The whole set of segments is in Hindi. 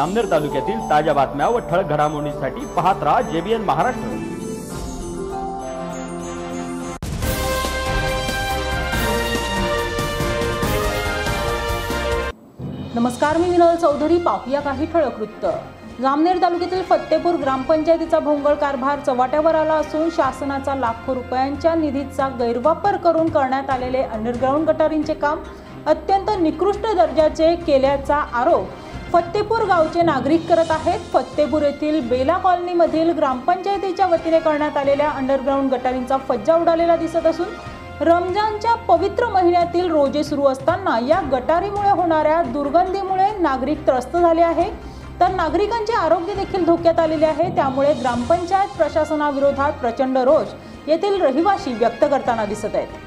आमनेर तालुक्यातील ताज्या बातम्या व ठळक घडामोडींसाठी पाहत राहा जेबीएन महाराष्ट्र. नमस्कार मी विनोद चौधरी. पाहूया काही ठळक वृत्त. जामनेर तालुक्यातील फत्तेपूर ग्रामपंचायतीचा भोंगळ कारभार चव्हाट्यावर आला असून शासनाचा लाखो रुपयांच्या निधीचा गैरवापर करून करण्यात आलेले अंडरग्राऊंड गटारींचे काम अत्यंत निकृष्ट दर्जाचे केल्याचा आरोप फत्तेपूर गावचे नागरिक करत आहेत. फत्तेपूर येथील बेला कॉलनीमधील ग्रामपंचायतीच्या वतीने करण्यात आलेल्या अंडरग्राऊंड गटारींचा फज्जा उडालेला दिसत असून रमजानच्या पवित्र महिन्यातील रोजे सुरू असताना या गटारीमुळे होणाऱ्या दुर्गंधीमुळे नागरिक त्रस्त झाले आहे तर नागरिकांचे आरोग्य देखील धोक्यात आलेले आहे. त्यामुळे ग्रामपंचायत प्रशासनाविरोधात प्रचंड रोष येथील रहिवासी व्यक्त करताना दिसत आहेत.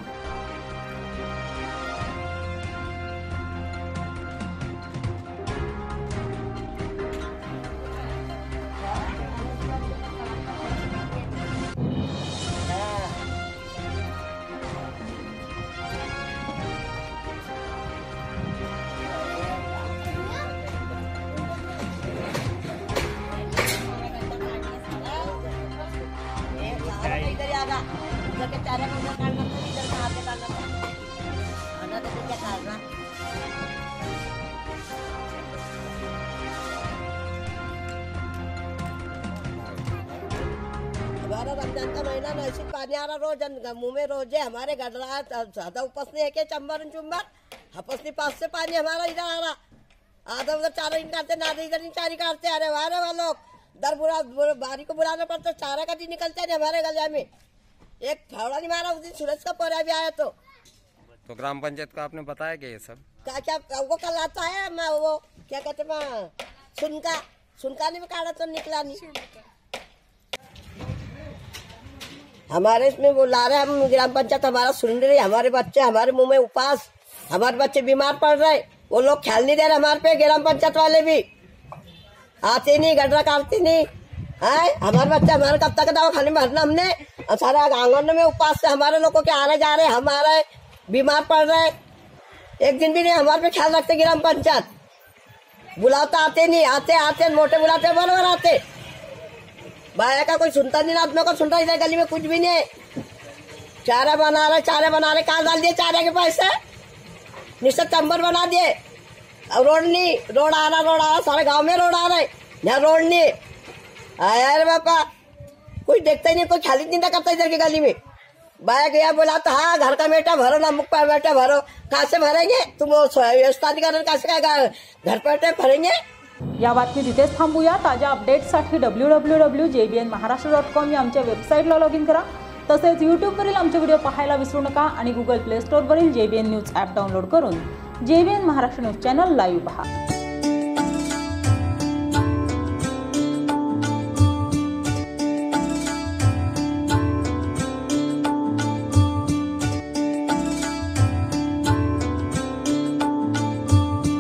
हमारा रमज़ान का महीना नैसी पानी आ रहा, रोज मुँह में रोज है, हमारे गडरा ज़्यादा उपस नहीं है क्या, चंबर चुम्बर हपस पास से पानी हमारा इधर आ रहा। आधा उधर चारा निकालते ना इधर चारी काटते अरे वाह लोग। दर बुरा बुरा- को बुलाना पड़ता, चारा का दिन निकलता नहीं हमारे गले में। एक फावड़ा नहीं मारा उस दिन सूरज का पोरा भी आया तो। तो ग्राम पंचायत को आपने बताया क्या ये सब? क्या क्या वो कल आता है मैं वो क्या कहते मैं सुनका सुनका नहीं काटा तो निकला नहीं। हमारे इसमें वो ला रहे हम ग्राम पंचायत हमारा सुन रही हमारे बच्चे हमारे मुँह में उपास हमारे बच्चे बीमार पड़ रहे वो लोग ख्याल नहीं दे रहे हमारे पे ग्राम पंचायत वाले भी। आते नहीं गडरा काटते नहीं। है हमारे बच्चे हमारे कब तक दवा खाने में भरना हमने? सारे आँगन में उपास से हमारे लोगों के आ रहे जा रहे हम आ रहे बीमार पड़ रहे एक दिन भी नहीं, हमारे पे ख्याल रखते ग्राम पंचायत। बुलाता आते नहीं, आते आते, मोटे बुलाते बराबर आते। बाया का कोई सुनता नहीं आदमी को सुनता इधर गली में कुछ भी नहीं। चारा बना रहे, चारे बना रहे कहा डाल दिए चारे के पैसे। निश्चित चंबर बना दिए। अब रोड नहीं, रोड आ रहा, रोड आ रहा, सारे गाँव में रोड आ रहे यहाँ रोड नहीं। आया रे कुछ कोई देखता ही नहीं कोई ख्याल ही करता इधर की गली में। बाया गया बोला तो हाँ घर का बेटा भरो ना मुख पर बेटा भरो। कहाँ से भरेंगे? तुम वो व्यवस्था नहीं कर कहाँ से क्या घर पर भरेंगे? या बातमी तिथेच थांबूया. ताज्या अपडेट्ससाठी W W W J B N Maharashtra dot com या आमच्या वेबसाईटला लॉग इन करा. तसेच यूट्यूबवरील आमचे व्हिडिओ पाहायला विसरू नका आणि Google play स्टोरवरील J B N news app download करून J B N Maharashtra news channel live पहा.